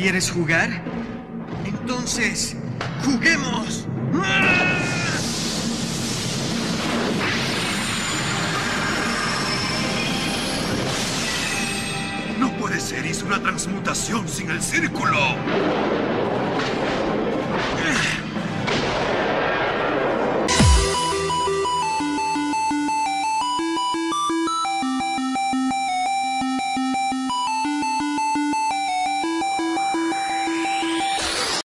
¿Quieres jugar? Entonces, ¡juguemos! No puede ser, hizo una transmutación sin el círculo.